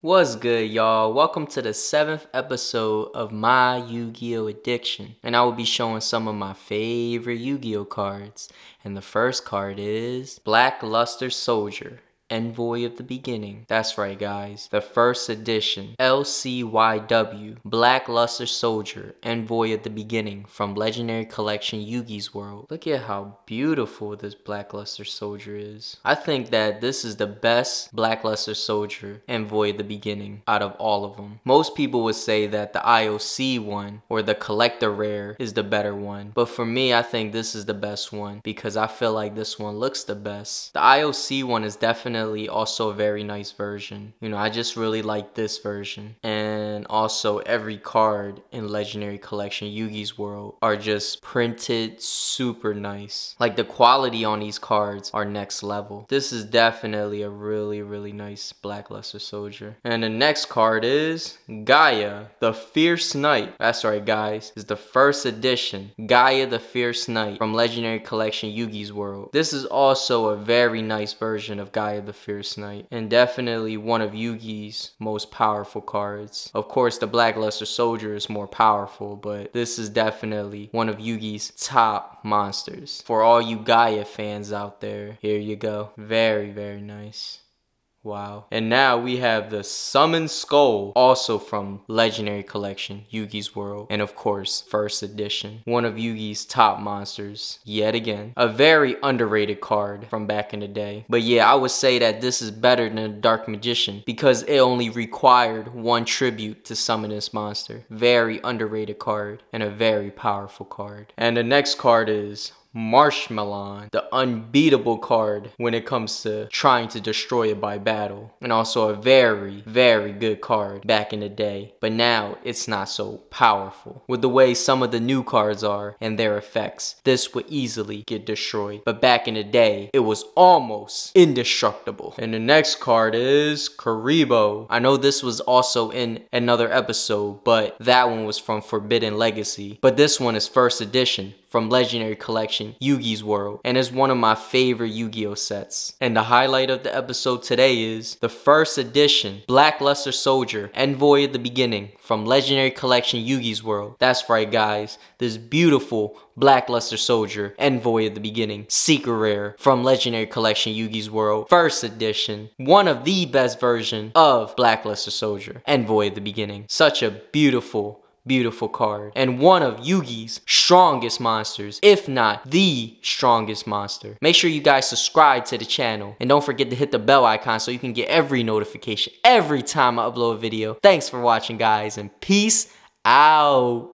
What's good, y'all? Welcome to the seventh episode of my Yu Gi Oh! Addiction. And I will be showing some of my favorite Yu Gi Oh! cards. And the first card is Black Luster Soldier. Envoy of the Beginning. That's right, guys. The first edition. LCYW. Black Luster Soldier. Envoy of the Beginning from Legendary Collection Yugi's World. Look at how beautiful this Black Luster Soldier is. I think that this is the best Black Luster Soldier Envoy of the Beginning out of all of them. Most people would say that the IOC one or the Collector Rare is the better one. But for me, I think this is the best one because I feel like this one looks the best. The IOC one is definitely definitely also a very nice version. You know, I just really like this version. And also every card in Legendary Collection Yugi's World are just printed super nice. Like the quality on these cards are next level. This is definitely a really, really nice Black Luster Soldier. And the next card is Gaia, the Fierce Knight. Ah, That's right, guys. Is the first edition. Gaia, the Fierce Knight from Legendary Collection Yugi's World. This is also a very nice version of Gaia the Fierce Knight, and definitely one of Yugi's most powerful cards. Of course, the Black Luster Soldier is more powerful, but this is definitely one of Yugi's top monsters. For all you Gaia fans out there, here you go. Very, very nice. Wow. And now we have the Summon Skull, also from Legendary Collection, Yugi's World. And of course, first edition. One of Yugi's top monsters, yet again. A very underrated card from back in the day. But yeah, I would say that this is better than Dark Magician because it only required one tribute to summon this monster. Very underrated card and a very powerful card. And the next card is Marshmallon, the unbeatable card when it comes to trying to destroy it by battle. And also a very, very good card back in the day. But now it's not so powerful. With the way some of the new cards are and their effects, this would easily get destroyed. But back in the day, it was almost indestructible. And the next card is Kuriboh. I know this was also in another episode, but that one was from Forbidden Legacy. But this one is first edition from Legendary Collection, Yugi's World, and is one of my favorite Yu-Gi-Oh sets. And the highlight of the episode today is the first edition Black Luster Soldier Envoy of the Beginning from Legendary Collection Yugi's World. That's right guys, this beautiful Black Luster Soldier Envoy of the Beginning Secret Rare from Legendary Collection Yugi's World First Edition. One of the best version of Black Luster Soldier Envoy of the Beginning. Such a beautiful beautiful card and one of Yugi's strongest monsters, if not the strongest monster. Make sure you guys subscribe to the channel and don't forget to hit the bell icon so you can get every notification every time I upload a video. Thanks for watching guys and peace out.